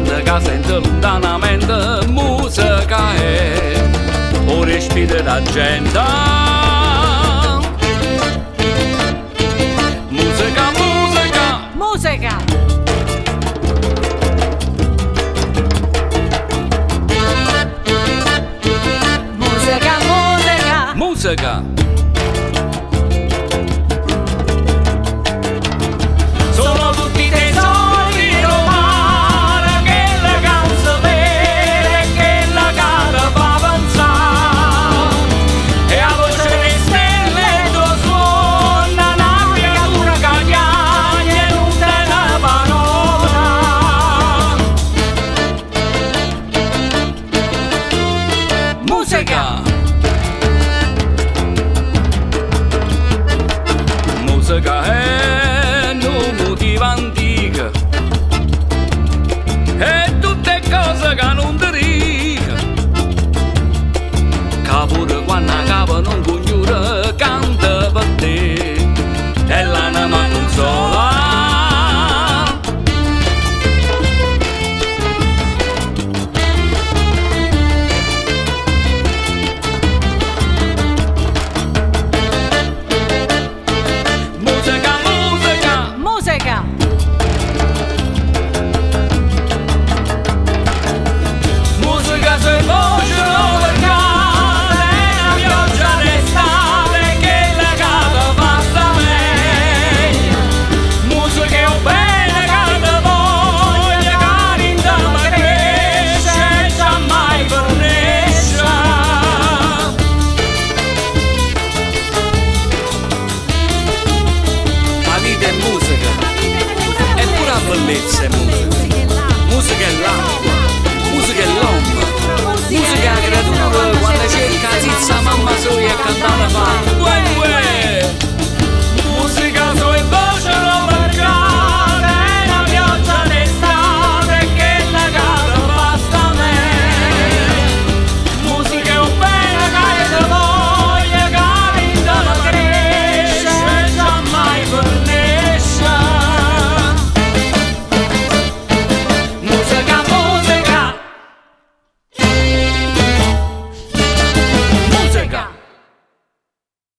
Danda ga sento lontanamente musica è o respiro de gente Muzica, muzica, muzica, muzica, muzica, muzica. Seven.